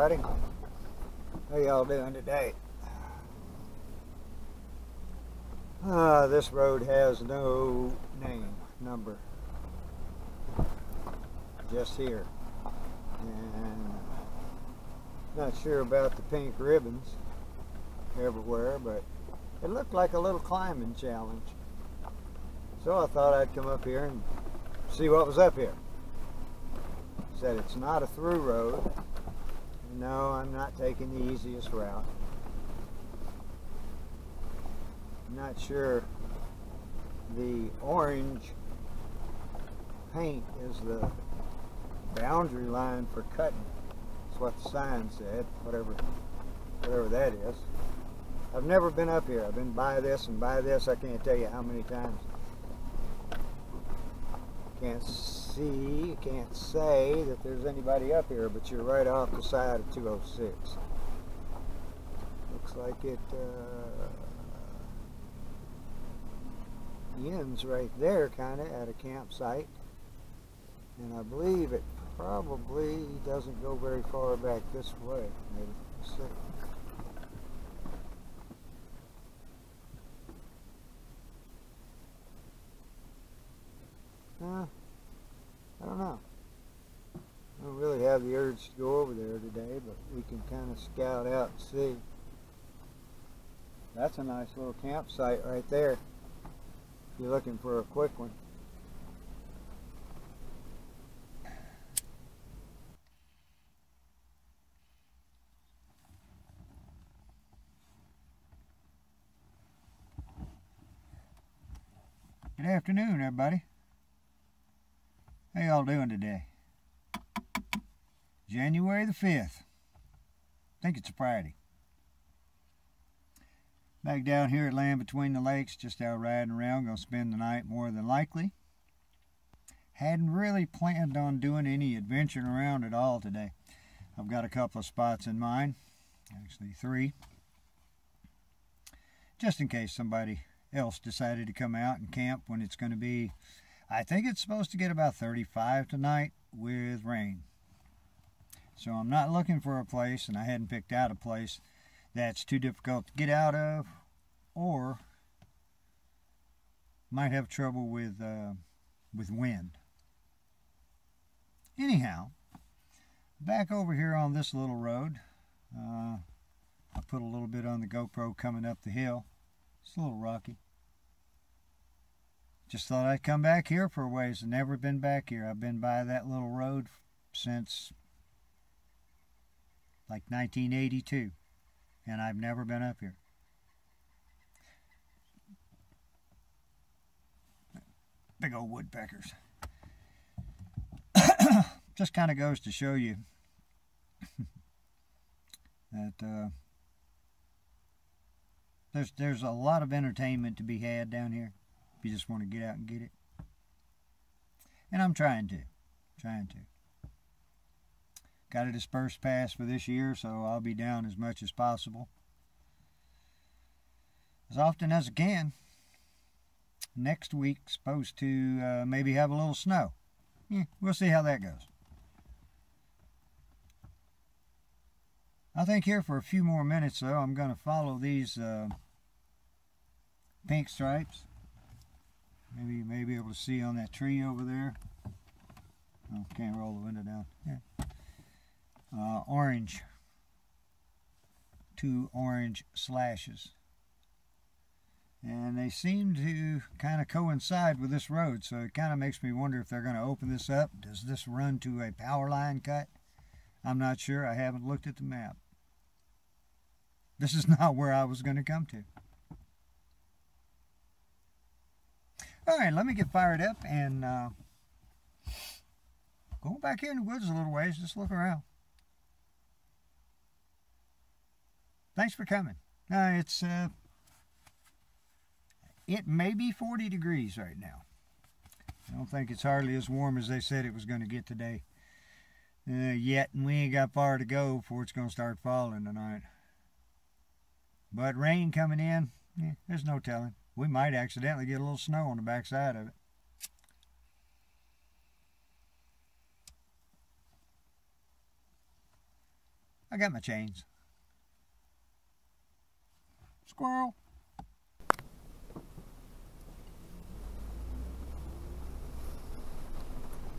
everybody. How y'all doing today? Uh, this road has no name, number. Just here. And not sure about the pink ribbons everywhere, but it looked like a little climbing challenge. So I thought I'd come up here and see what was up here. Said it's not a through road. No, I'm not taking the easiest route. I'm not sure the orange paint is the boundary line for cutting. That's what the sign said, whatever whatever that is. I've never been up here. I've been by this and by this. I can't tell you how many times. Can't see, can't say that there's anybody up here, but you're right off the side of 206. Looks like it uh, ends right there, kind of, at a campsite. And I believe it probably doesn't go very far back this way. Maybe. Let's see. Uh, I don't know. I don't really have the urge to go over there today, but we can kind of scout out and see. That's a nice little campsite right there. If you're looking for a quick one. Good afternoon, everybody. How y'all doing today? January the 5th. I think it's a Friday. Back down here at Land Between the Lakes, just out riding around, gonna spend the night more than likely. Hadn't really planned on doing any adventuring around at all today. I've got a couple of spots in mind, actually three, just in case somebody else decided to come out and camp when it's going to be, I think it's supposed to get about 35 tonight with rain. So I'm not looking for a place, and I hadn't picked out a place that's too difficult to get out of, or might have trouble with uh, with wind. Anyhow, back over here on this little road, uh, I put a little bit on the GoPro coming up the hill. It's a little rocky. Just thought I'd come back here for a ways. Never been back here. I've been by that little road since like 1982, and I've never been up here. Big old woodpeckers. Just kind of goes to show you that uh, there's there's a lot of entertainment to be had down here if you just want to get out and get it. And I'm trying to, trying to. Got a dispersed pass for this year, so I'll be down as much as possible. As often as I can. Next week, supposed to uh, maybe have a little snow. Yeah, we'll see how that goes. I think here for a few more minutes, though, I'm going to follow these uh, pink stripes. Maybe you may be able to see on that tree over there. Oh, can't roll the window down. Yeah. Uh, orange. Two orange slashes. And they seem to kind of coincide with this road, so it kind of makes me wonder if they're going to open this up. Does this run to a power line cut? I'm not sure. I haven't looked at the map. This is not where I was going to come to. All right, let me get fired up and uh, go back here in the woods a little ways. Just look around. Thanks for coming. Uh, it's uh, it may be 40 degrees right now. I don't think it's hardly as warm as they said it was going to get today uh, yet, and we ain't got far to go before it's going to start falling tonight. But rain coming in, eh, there's no telling. We might accidentally get a little snow on the backside of it. I got my chains. Squirrel.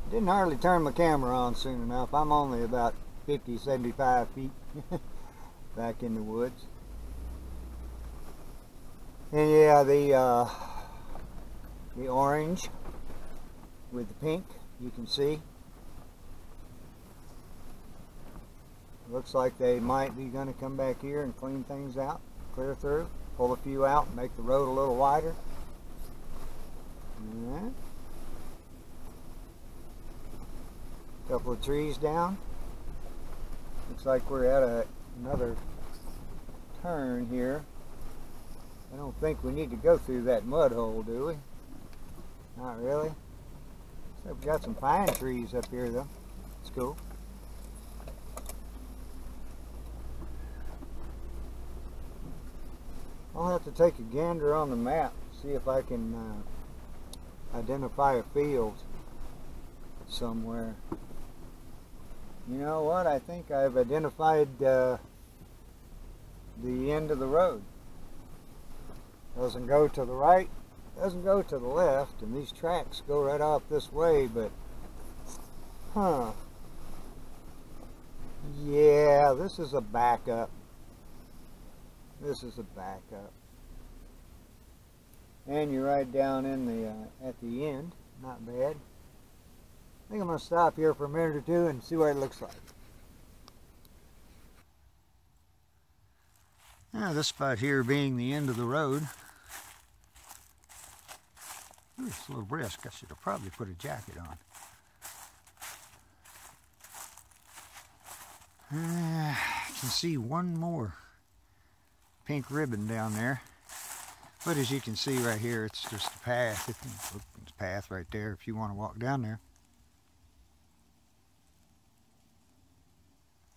Didn't hardly turn my camera on soon enough. I'm only about 50, 75 feet back in the woods. And yeah, the uh, the orange with the pink, you can see. Looks like they might be going to come back here and clean things out, clear through, pull a few out, make the road a little wider. Yeah. Couple of trees down. Looks like we're at a, another turn here. I don't think we need to go through that mud hole, do we? Not really. So we've got some pine trees up here though. It's cool. I'll have to take a gander on the map, see if I can uh, identify a field somewhere. You know what? I think I've identified uh, the end of the road. Doesn't go to the right, doesn't go to the left, and these tracks go right off this way, but, huh. Yeah, this is a backup. This is a backup. And you're right down in the, uh, at the end. Not bad. I think I'm going to stop here for a minute or two and see what it looks like. Now this spot here being the end of the road. Ooh, it's a little brisk. I should have probably put a jacket on. Uh, I can see one more pink ribbon down there. But as you can see right here, it's just a path. It's a path right there if you want to walk down there.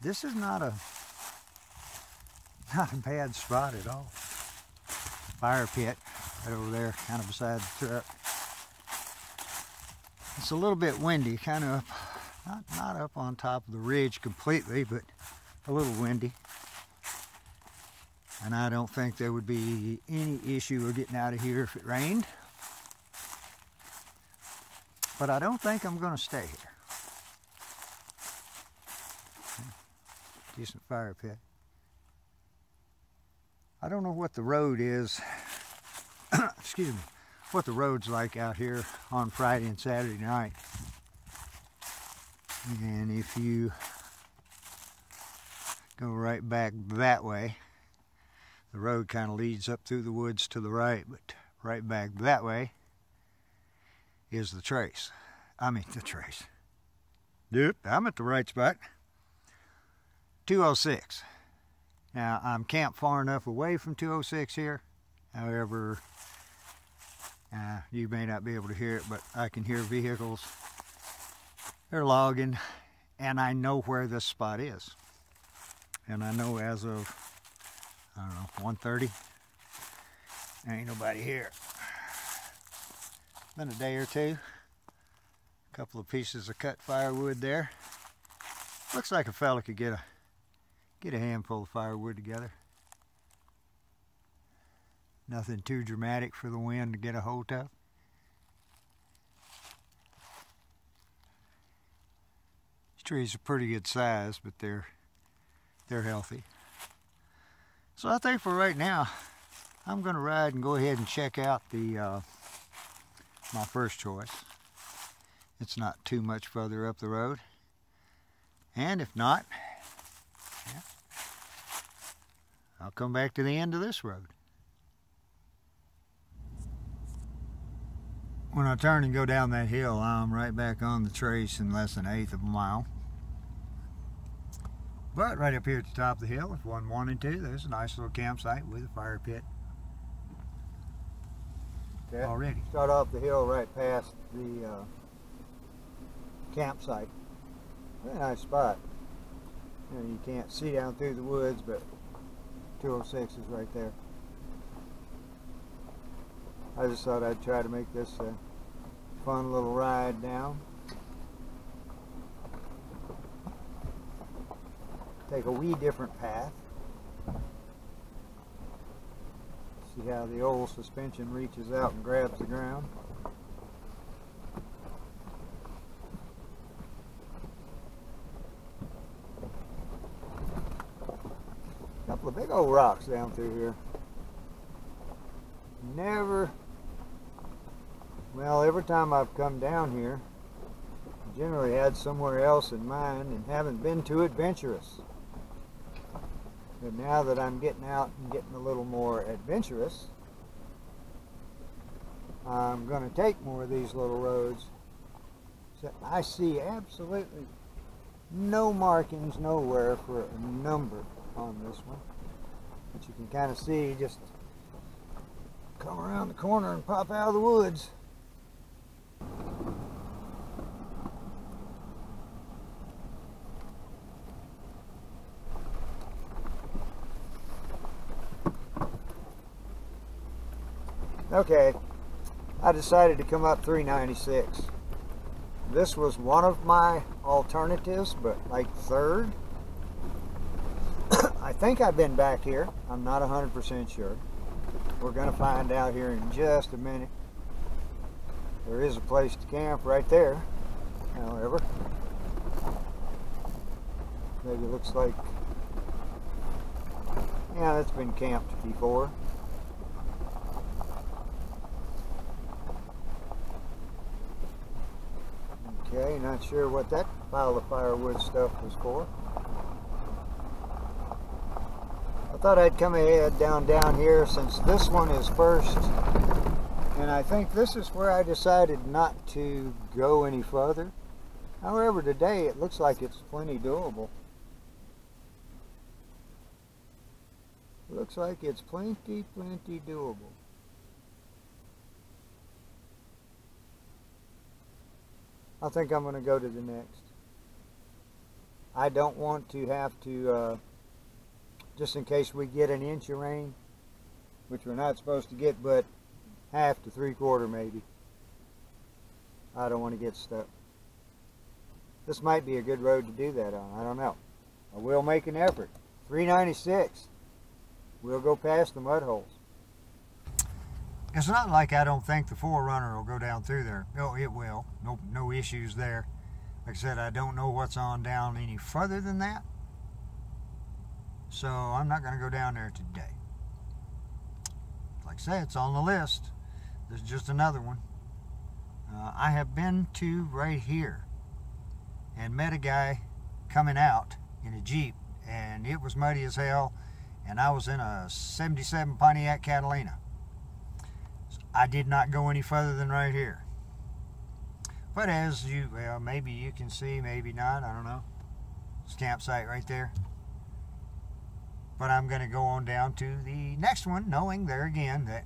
This is not a not a bad spot at all. Fire pit right over there, kind of beside the truck. It's a little bit windy, kind of up, not, not up on top of the ridge completely, but a little windy. And I don't think there would be any issue of getting out of here if it rained. But I don't think I'm going to stay here. Decent fire pit. I don't know what the road is, excuse me, what the road's like out here on Friday and Saturday night. And if you go right back that way, the road kind of leads up through the woods to the right, but right back that way is the trace. I mean the trace. Yep, I'm at the right spot. 206. Now I'm camped far enough away from 206 here. However, uh, you may not be able to hear it, but I can hear vehicles. They're logging, and I know where this spot is. And I know as of, I don't know, 1.30, there ain't nobody here. Been a day or two. A couple of pieces of cut firewood there. Looks like a fella could get a get a handful of firewood together. Nothing too dramatic for the wind to get a hold of. These trees are pretty good size, but they're they're healthy. So I think for right now, I'm going to ride and go ahead and check out the uh, my first choice. It's not too much further up the road. And if not, yeah, I'll come back to the end of this road. When I turn and go down that hill, I'm right back on the trace in less than an eighth of a mile. But right up here at the top of the hill, if one wanted to, there's a nice little campsite with a fire pit. Okay. Already. Start off the hill right past the uh, campsite. Very nice spot. You, know, you can't see down through the woods, but 206 is right there. I just thought I'd try to make this a fun little ride down. Take a wee different path. See how the old suspension reaches out and grabs the ground. Couple of big old rocks down through here. Never, well, every time I've come down here, generally had somewhere else in mind and haven't been too adventurous. But now that I'm getting out and getting a little more adventurous, I'm going to take more of these little roads. So I see absolutely no markings nowhere for a number on this one. But you can kind of see just come around the corner and pop out of the woods. Okay, I decided to come up 396. This was one of my alternatives, but like third. I think I've been back here. I'm not a 100% sure. We're going to find out here in just a minute. There is a place to camp right there, however. Maybe looks like, yeah, that's been camped before. Okay, not sure what that pile of firewood stuff was for. I thought I'd come ahead down down here since this one is first. And I think this is where I decided not to go any further. However, today it looks like it's plenty doable. Looks like it's plenty, plenty doable. I think I'm going to go to the next. I don't want to have to, uh, just in case we get an inch of rain, which we're not supposed to get, but half to three quarter maybe. I don't want to get stuck. This might be a good road to do that on. I don't know. I will make an effort. 396. We'll go past the mud holes. It's not like I don't think the 4Runner will go down through there. Oh, it will. No, no issues there. Like I said, I don't know what's on down any further than that. So I'm not going to go down there today. Like I said, it's on the list. There's just another one. Uh, I have been to right here and met a guy coming out in a Jeep and it was muddy as hell and I was in a 77 Pontiac Catalina. I did not go any further than right here. But as you, well, maybe you can see, maybe not, I don't know. It's campsite right there. But I'm going to go on down to the next one, knowing there again that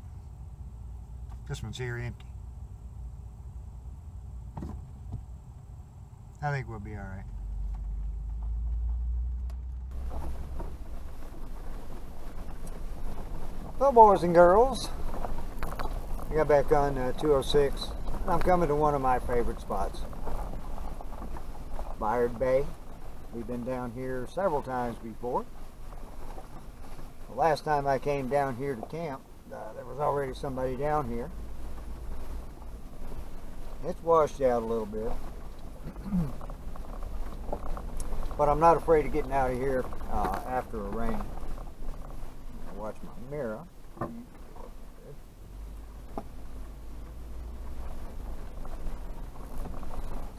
this one's here empty. I think we'll be all right. Well, boys and girls, I got back on uh, 206. I'm coming to one of my favorite spots. Byrd Bay. We've been down here several times before. The last time I came down here to camp, uh, there was already somebody down here. It's washed out a little bit. but I'm not afraid of getting out of here uh, after a rain. Watch my mirror.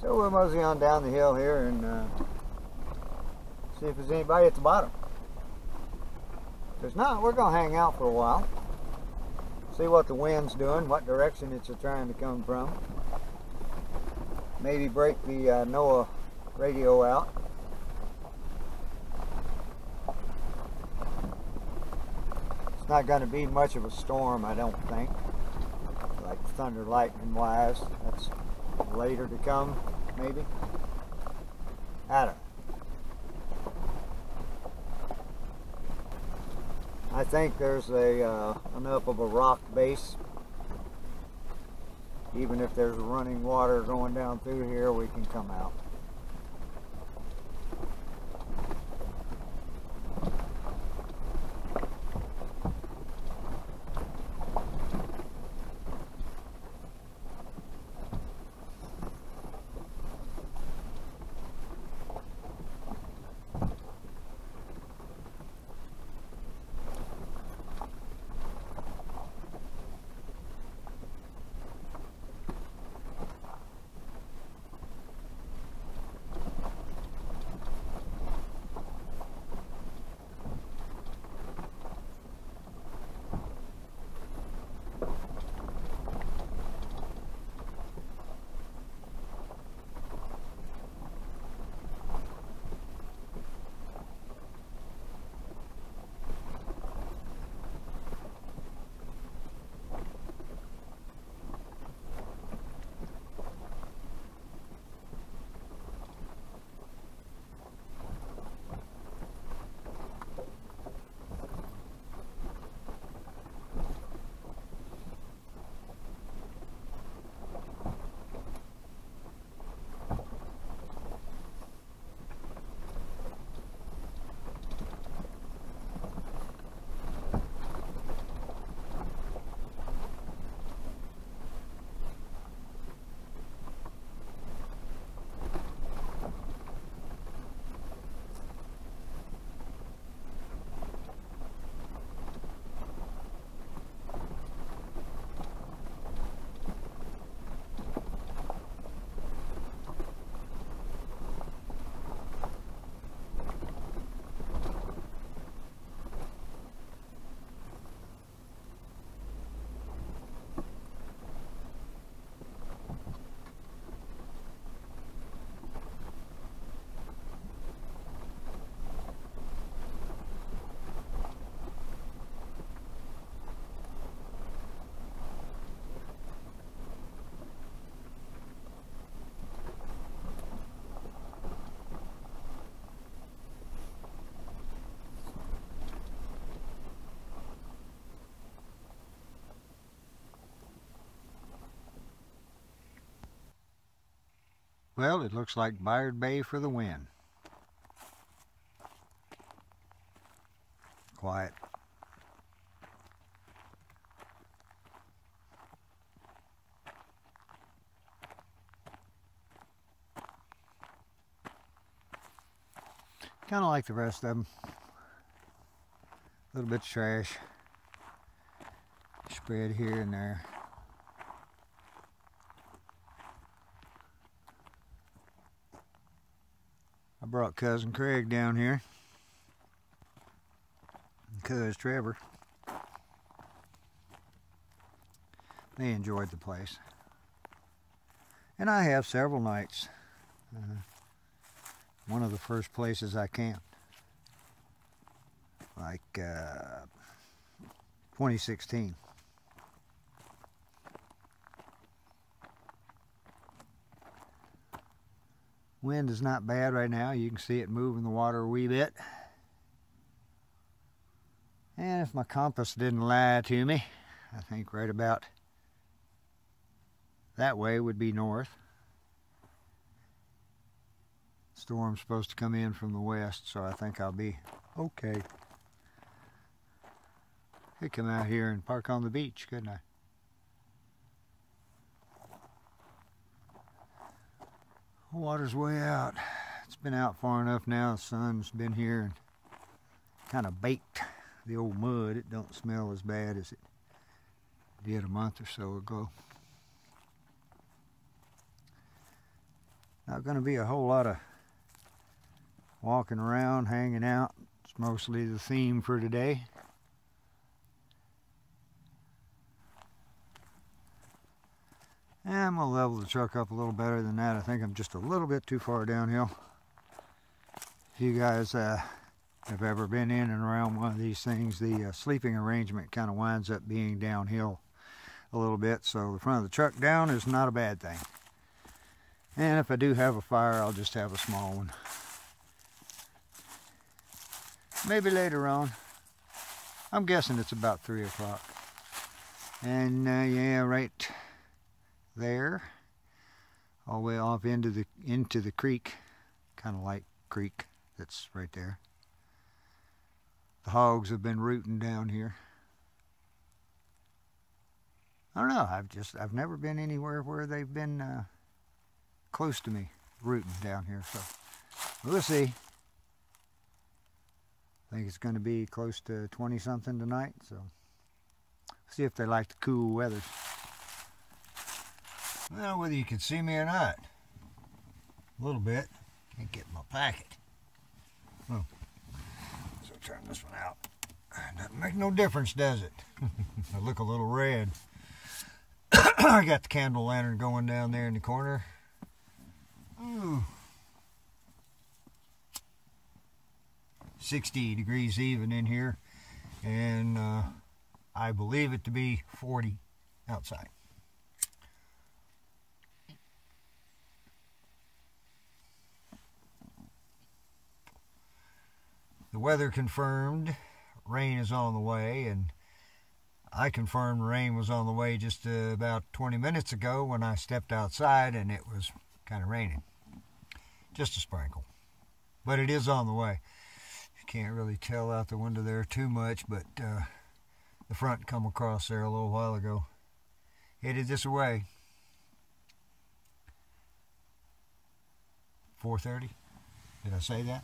So we'll mosey on down the hill here and uh, see if there's anybody at the bottom. If there's not, we're going to hang out for a while. See what the wind's doing, what direction it's trying to come from. Maybe break the uh, NOAA radio out. It's not going to be much of a storm, I don't think. Like thunder lightning wise. That's later to come, maybe. I don't I think there's a uh, enough of a rock base. Even if there's running water going down through here, we can come out. Well, it looks like Byrd Bay for the win. Quiet. Kind of like the rest of them. A little bit trash spread here and there. I brought cousin Craig down here. Cuz Trevor. They enjoyed the place. And I have several nights. Uh, one of the first places I camped. Like uh, 2016. Wind is not bad right now. You can see it moving the water a wee bit. And if my compass didn't lie to me, I think right about that way would be north. Storm's supposed to come in from the west, so I think I'll be okay. Could come out here and park on the beach, couldn't I? Water's way out. It's been out far enough now. The sun's been here and kind of baked the old mud. It don't smell as bad as it did a month or so ago. Not going to be a whole lot of walking around, hanging out. It's mostly the theme for today. And to level the truck up a little better than that. I think I'm just a little bit too far downhill. If you guys uh, have ever been in and around one of these things, the uh, sleeping arrangement kind of winds up being downhill a little bit. So the front of the truck down is not a bad thing. And if I do have a fire, I'll just have a small one. Maybe later on. I'm guessing it's about 3 o'clock. And uh, yeah, right there, all the way off into the into the creek, kind of like creek that's right there. The hogs have been rooting down here. I don't know. I've just I've never been anywhere where they've been uh, close to me rooting down here. So we'll see. I think it's going to be close to 20 something tonight. So see if they like the cool weather. Well, whether you can see me or not. A little bit. Can't get my packet. Oh. So turn this one out. Doesn't make no difference, does it? I look a little red. I got the candle lantern going down there in the corner. Ooh. 60 degrees even in here. And uh, I believe it to be 40 outside. The weather confirmed rain is on the way, and I confirmed rain was on the way just uh, about 20 minutes ago when I stepped outside and it was kind of raining. Just a sprinkle. But it is on the way. You can't really tell out the window there too much, but uh, the front come across there a little while ago. Headed this way. 4.30. Did I say that?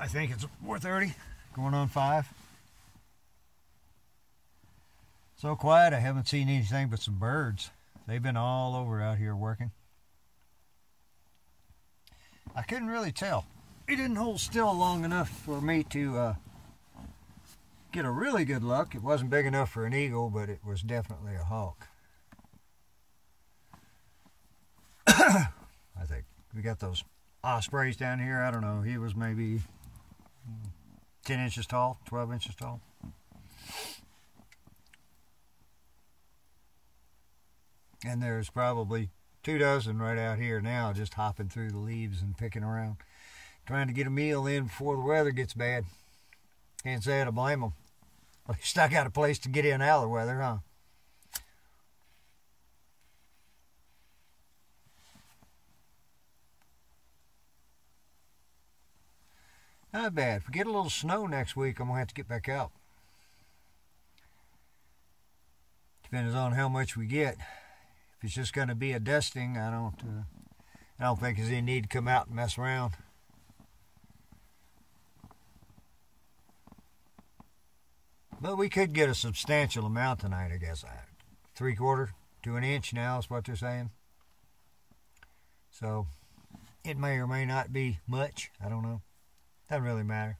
I think it's 4.30, going on 5. So quiet, I haven't seen anything but some birds. They've been all over out here working. I couldn't really tell. It didn't hold still long enough for me to uh, get a really good look. It wasn't big enough for an eagle, but it was definitely a hawk. I think we got those ospreys down here. I don't know. He was maybe 10 inches tall, 12 inches tall. And there's probably two dozen right out here now just hopping through the leaves and picking around. Trying to get a meal in before the weather gets bad. Can't say I blame them. At least I got a place to get in out of the weather, huh? Not bad. If we get a little snow next week, I'm going to have to get back out. Depends on how much we get. If it's just going to be a dusting, I don't, uh, I don't think there's any need to come out and mess around. But we could get a substantial amount tonight, I guess. Three quarter to an inch now is what they're saying. So it may or may not be much. I don't know. Doesn't really matter.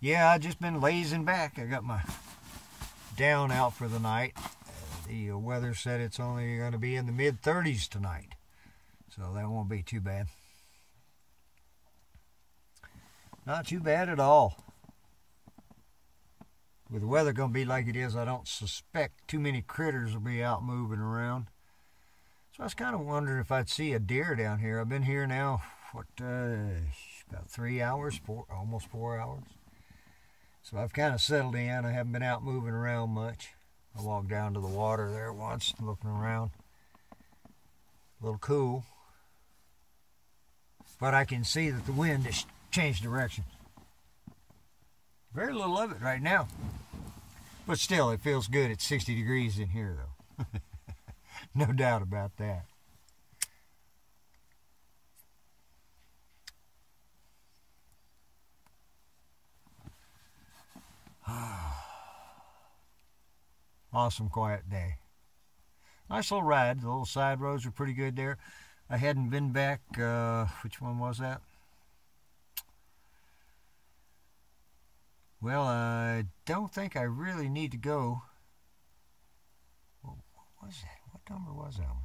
Yeah, I just been lazing back. I got my down out for the night. Uh, the weather said it's only going to be in the mid 30s tonight. So that won't be too bad. Not too bad at all. With the weather going to be like it is, I don't suspect too many critters will be out moving around. So I was kind of wondering if I'd see a deer down here. I've been here now, what, uh, about three hours, four, almost four hours. So I've kind of settled in. I haven't been out moving around much. I walked down to the water there once, looking around. A little cool. But I can see that the wind has changed direction. Very little of it right now. But still, it feels good at 60 degrees in here, though. no doubt about that. awesome quiet day. Nice little ride. The little side roads are pretty good there. I hadn't been back, uh, which one was that? Well, I don't think I really need to go. what was that? Number was that one?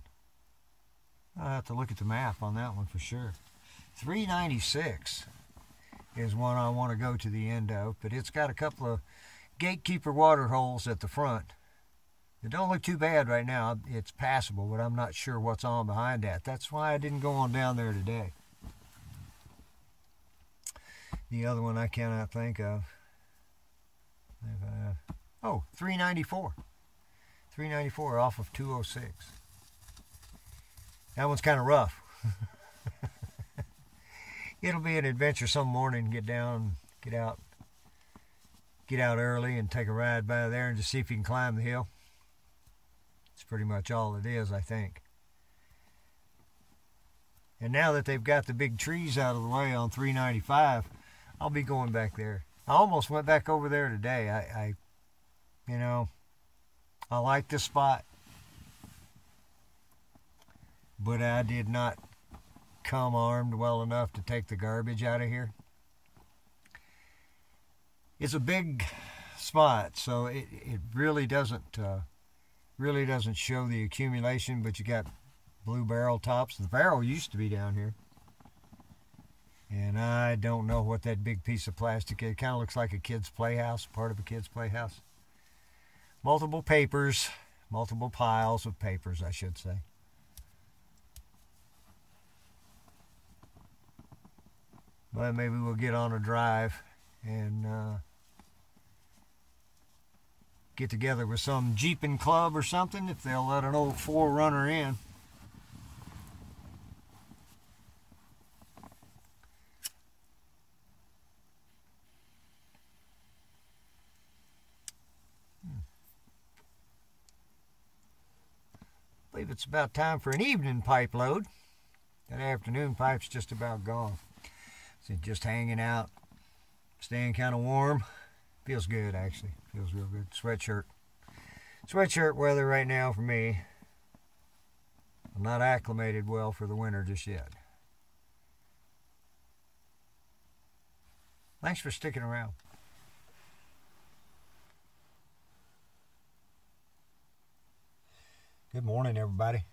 I'll have to look at the map on that one for sure. 396 is one I want to go to the end of, but it's got a couple of gatekeeper water holes at the front. It don't look too bad right now. It's passable, but I'm not sure what's on behind that. That's why I didn't go on down there today. The other one I cannot think of. Oh, 394. 394 off of 206. That one's kind of rough. It'll be an adventure some morning. Get down, get out, get out early and take a ride by there and just see if you can climb the hill. It's pretty much all it is, I think. And now that they've got the big trees out of the way on 395, I'll be going back there. I almost went back over there today. I, I you know, I like this spot, but I did not come armed well enough to take the garbage out of here. It's a big spot, so it, it really doesn't uh, really doesn't show the accumulation, but you got blue barrel tops. The barrel used to be down here. And I don't know what that big piece of plastic is. It kind of looks like a kid's playhouse, part of a kid's playhouse. Multiple papers, multiple piles of papers, I should say. But maybe we'll get on a drive and uh, get together with some Jeeping club or something if they'll let an old 4Runner in. Believe it's about time for an evening pipe load. That afternoon pipe's just about gone. So just hanging out, staying kind of warm. Feels good, actually. Feels real good. Sweatshirt. Sweatshirt weather right now for me. I'm not acclimated well for the winter just yet. Thanks for sticking around. Good morning, everybody.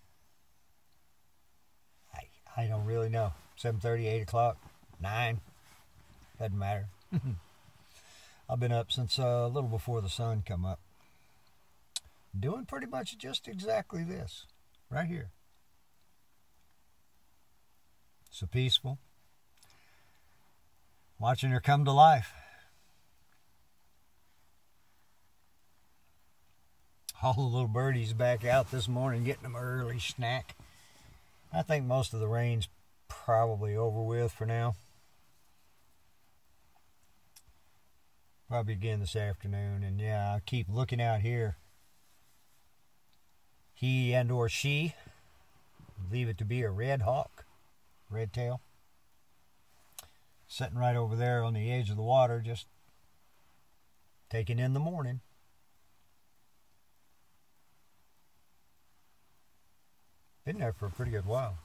I, I don't really know. 7.30, 8 o'clock, 9. Doesn't matter. I've been up since uh, a little before the sun come up. Doing pretty much just exactly this. Right here. So peaceful. Watching her come to life. All the little birdies back out this morning getting them early snack. I think most of the rain's probably over with for now. Probably again this afternoon. And yeah, I keep looking out here. He and or she, leave it to be a red hawk, red tail, sitting right over there on the edge of the water, just taking in the morning. Been there for a pretty good while.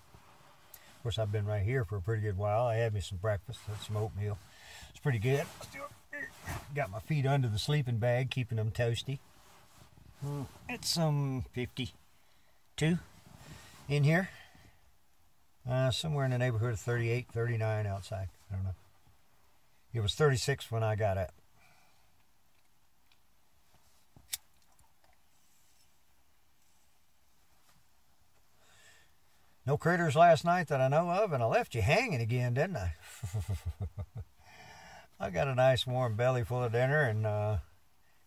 Of course, I've been right here for a pretty good while. I had me some breakfast, some oatmeal. It's pretty good. Got my feet under the sleeping bag, keeping them toasty. It's some 52 in here. Uh, somewhere in the neighborhood of 38, 39 outside. I don't know. It was 36 when I got up. No critters last night that I know of, and I left you hanging again, didn't I? I got a nice warm belly full of dinner, and uh,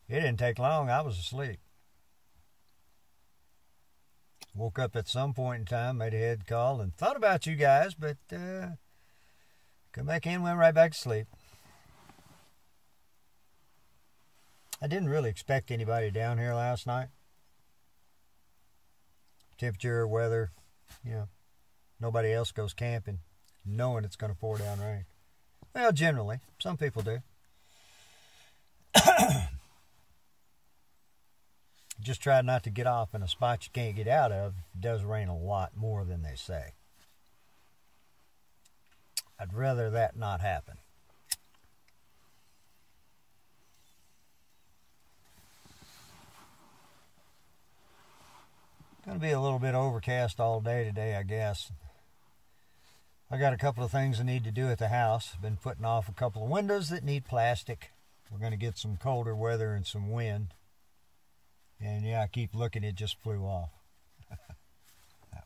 it didn't take long. I was asleep. Woke up at some point in time, made a head call, and thought about you guys, but uh, come back in, went right back to sleep. I didn't really expect anybody down here last night. Temperature, weather, know, nobody else goes camping knowing it's going to pour down rain. Well, generally, some people do. Just try not to get off in a spot you can't get out of. It does rain a lot more than they say. I'd rather that not happen. Going to be a little bit overcast all day today, I guess. I got a couple of things I need to do at the house. Been putting off a couple of windows that need plastic. We're going to get some colder weather and some wind. And yeah, I keep looking, it just flew off. that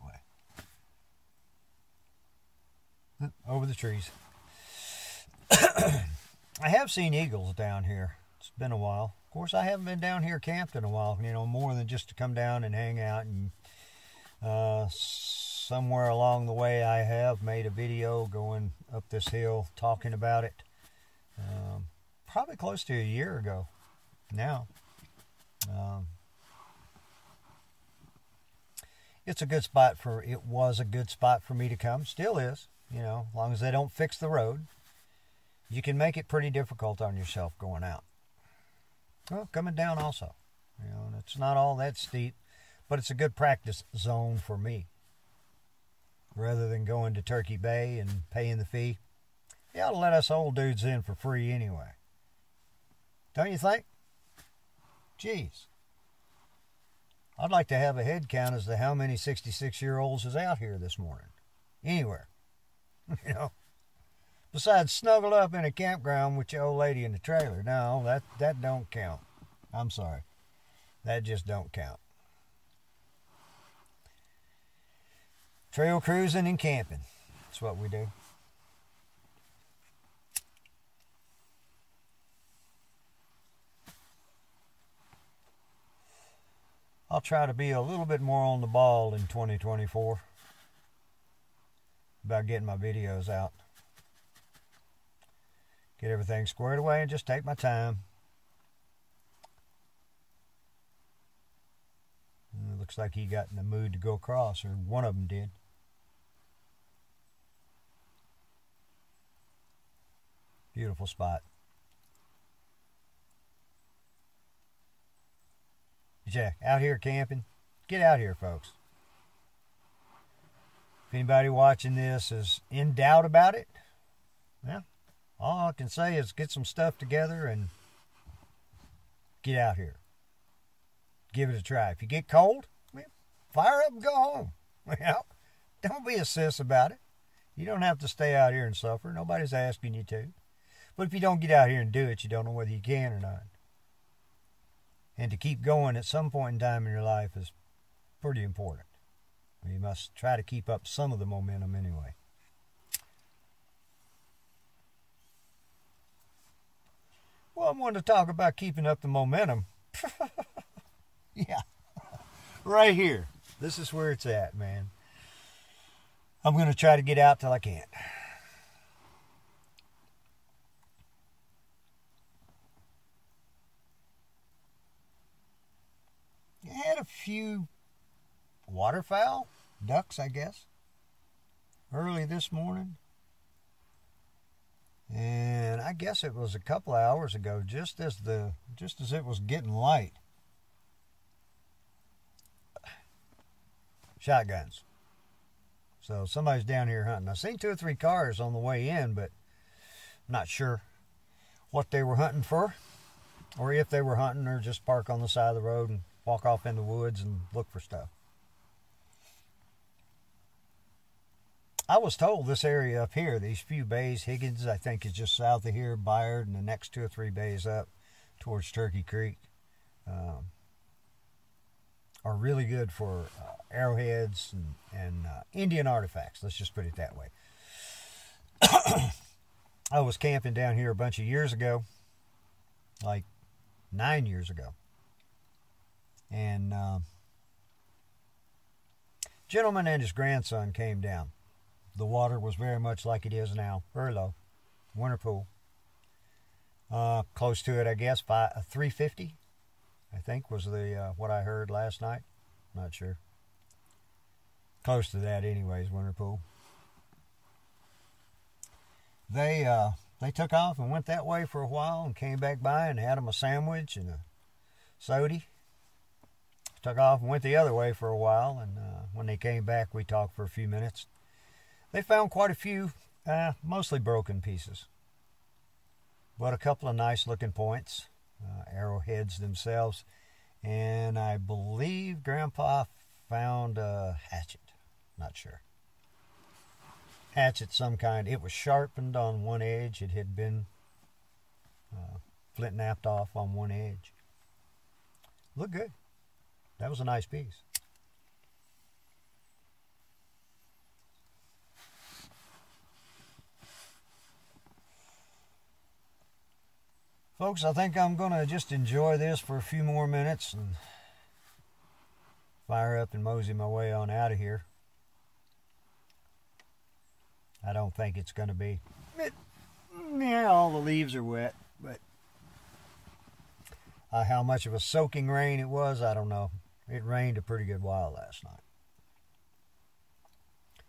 way. Over the trees. I have seen eagles down here. It's been a while. Of course, I haven't been down here camped in a while, you know, more than just to come down and hang out. And uh, somewhere along the way, I have made a video going up this hill talking about it. Um, probably close to a year ago now. Um, it's a good spot for, it was a good spot for me to come. Still is, you know, as long as they don't fix the road. You can make it pretty difficult on yourself going out. Well, coming down also. You know, and it's not all that steep, but it's a good practice zone for me. Rather than going to Turkey Bay and paying the fee, you ought to let us old dudes in for free anyway. Don't you think? Jeez. I'd like to have a head count as to how many 66 year olds is out here this morning. Anywhere. you know. Besides snuggled up in a campground with your old lady in the trailer. No, that, that don't count. I'm sorry. That just don't count. Trail cruising and camping. That's what we do. I'll try to be a little bit more on the ball in 2024 about getting my videos out get everything squared away and just take my time. It looks like he got in the mood to go across, or one of them did. Beautiful spot. Jack, out here camping. Get out here, folks. If anybody watching this is in doubt about it, well, all I can say is get some stuff together and get out here. Give it a try. If you get cold, fire up and go home. Well, don't be a sis about it. You don't have to stay out here and suffer. Nobody's asking you to. But if you don't get out here and do it, you don't know whether you can or not. And to keep going at some point in time in your life is pretty important. You must try to keep up some of the momentum anyway. Well, I'm wanted to talk about keeping up the momentum. yeah. right here. This is where it's at, man. I'm going to try to get out till I can't. I had a few waterfowl, ducks, I guess, early this morning. And I guess it was a couple of hours ago, just as the just as it was getting light. Shotguns. So somebody's down here hunting. I seen two or three cars on the way in, but I'm not sure what they were hunting for, or if they were hunting or just park on the side of the road and walk off in the woods and look for stuff. I was told this area up here, these few bays, Higgins, I think, is just south of here, Byrd, and the next two or three bays up towards Turkey Creek, um, are really good for uh, arrowheads and, and uh, Indian artifacts. Let's just put it that way. I was camping down here a bunch of years ago, like nine years ago, and uh, gentleman and his grandson came down. The water was very much like it is now, very low, winter pool. Uh, close to it, I guess, five, uh, 350, I think was the uh, what I heard last night. Not sure. Close to that, anyways, winter pool. They uh, they took off and went that way for a while and came back by and had them a sandwich and a sody took off and went the other way for a while. And uh, when they came back, we talked for a few minutes. They found quite a few, uh, mostly broken pieces, but a couple of nice looking points, uh, arrowheads themselves. And I believe Grandpa found a hatchet. Not sure. Hatchet some kind. It was sharpened on one edge. It had been uh, flint knapped off on one edge. Looked good. That was a nice piece. Folks, I think I'm going to just enjoy this for a few more minutes and fire up and mosey my way on out of here. I don't think it's going to be. It, yeah, all the leaves are wet, but uh, how much of a soaking rain it was, I don't know. It rained a pretty good while last night.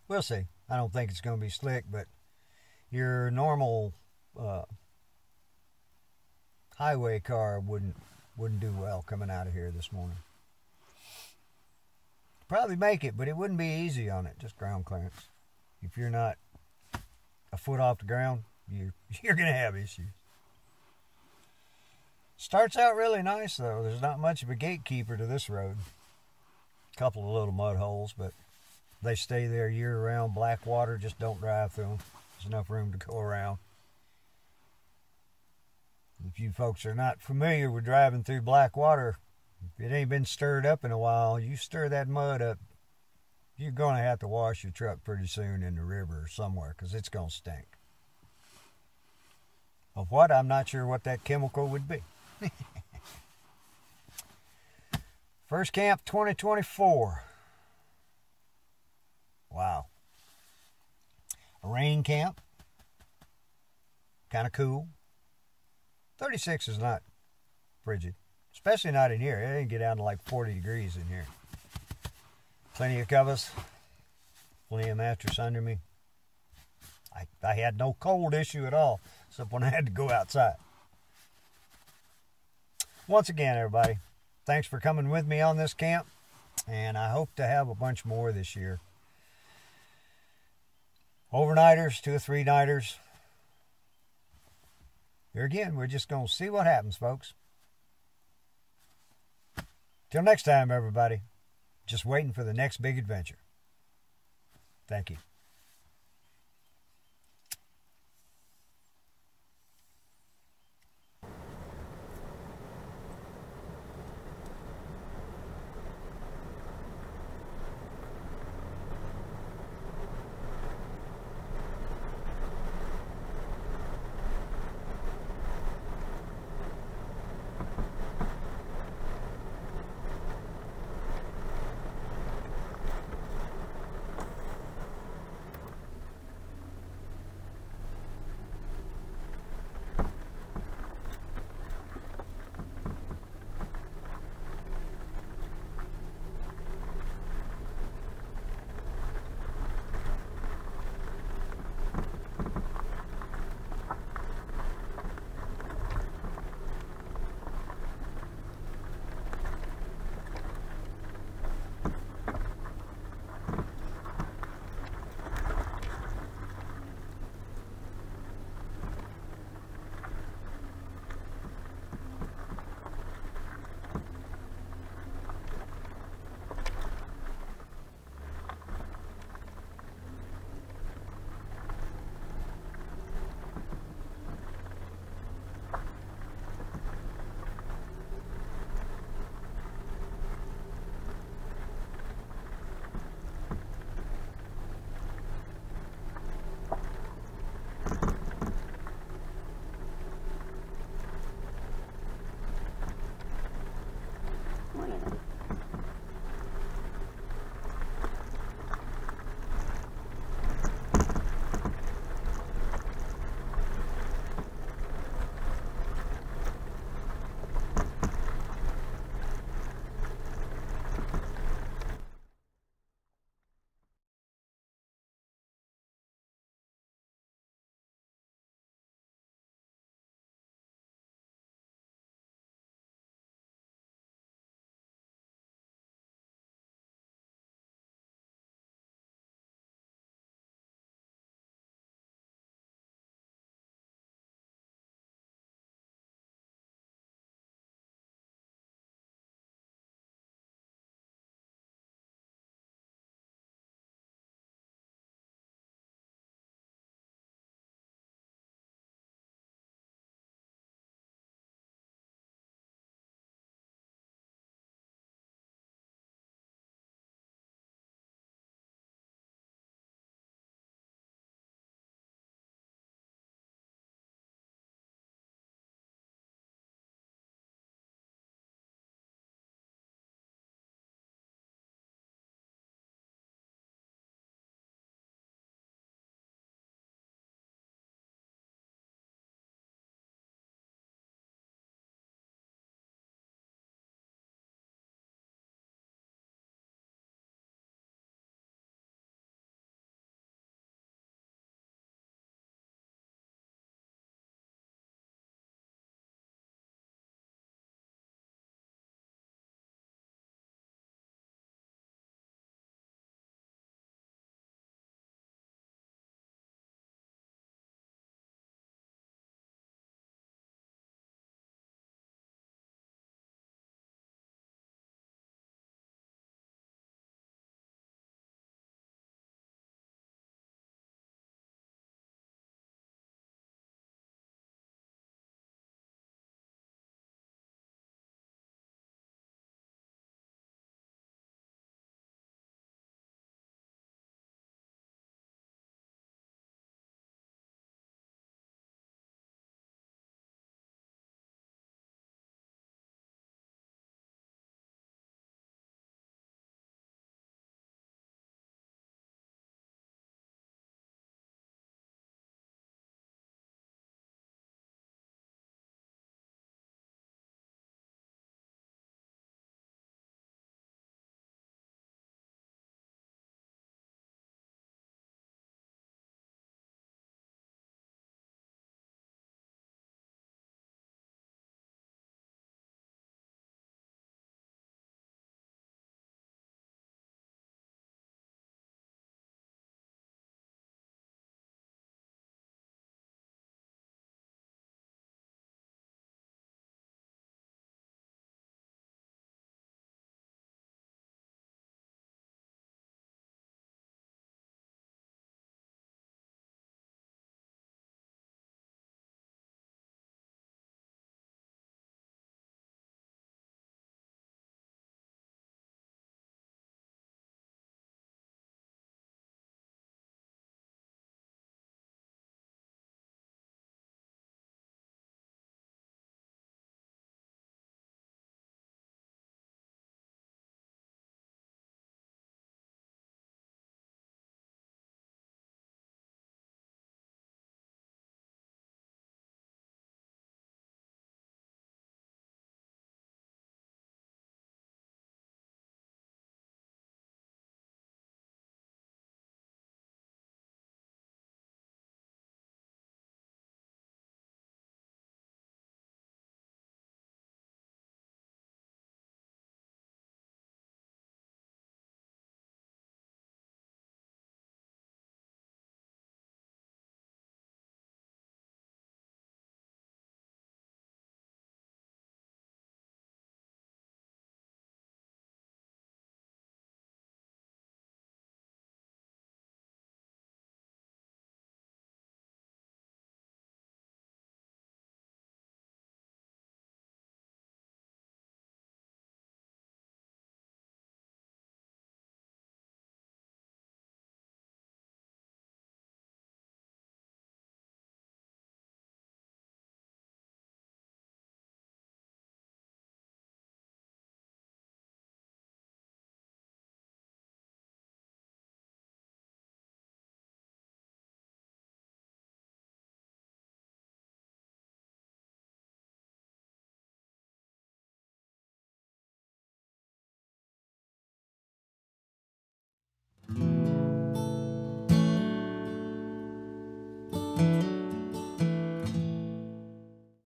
We'll see. I don't think it's going to be slick, but your normal uh, highway car wouldn't wouldn't do well coming out of here this morning. Probably make it, but it wouldn't be easy on it. Just ground clearance. If you're not a foot off the ground, you you're to have issues. Starts out really nice though. There's not much of a gatekeeper to this road. A couple of little mud holes, but they stay there year round. Black water, just don't drive through them. There's enough room to go around. If you folks are not familiar with driving through black water, if it ain't been stirred up in a while, you stir that mud up, you're going to have to wash your truck pretty soon in the river or somewhere because it's going to stink. Of what? I'm not sure what that chemical would be. First camp 2024. Wow. A rain camp. Kind of cool. 36 is not frigid, especially not in here. It didn't get down to like 40 degrees in here. Plenty of covers, plenty of mattress under me. I, I had no cold issue at all, except when I had to go outside. Once again, everybody, thanks for coming with me on this camp, and I hope to have a bunch more this year. Overnighters, two or three nighters. Here again, we're just going to see what happens, folks. Till next time, everybody, just waiting for the next big adventure. Thank you.